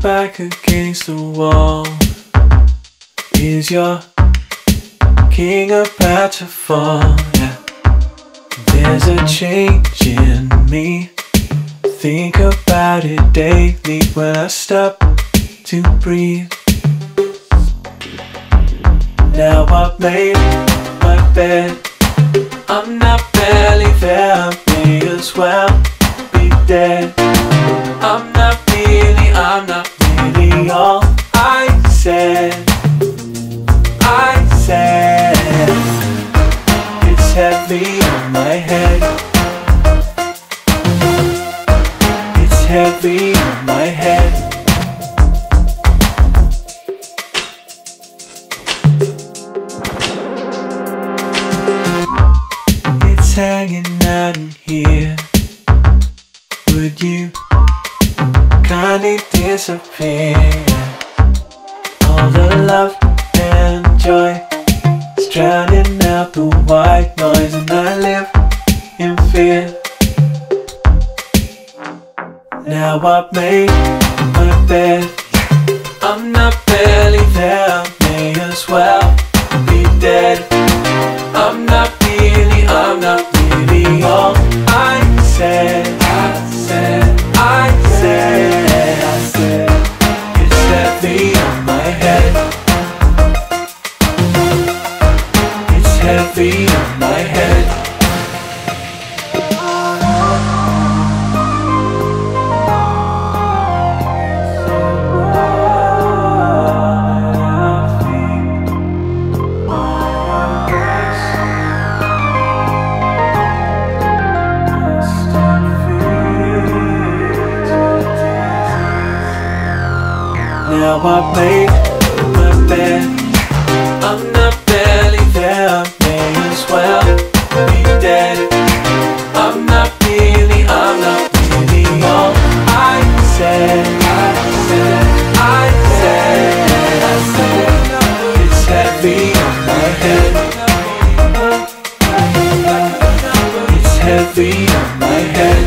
back against the wall. Is your king about to fall? Yeah. There's a change in me. Think about it daily when I stop to breathe. Now I've made my bed. I'm not barely there, may as well be dead. I'm not really, I'm not all I said. I said it's heavy on my head. It's heavy on my head. It's hanging out in here. Would you kindly disappear? All the love and joy is drowning out the white noise, and I live in fear. Now I've made my bed. I'm not barely there, may as well Heavy on my head. Now I. I'm heavy on my head.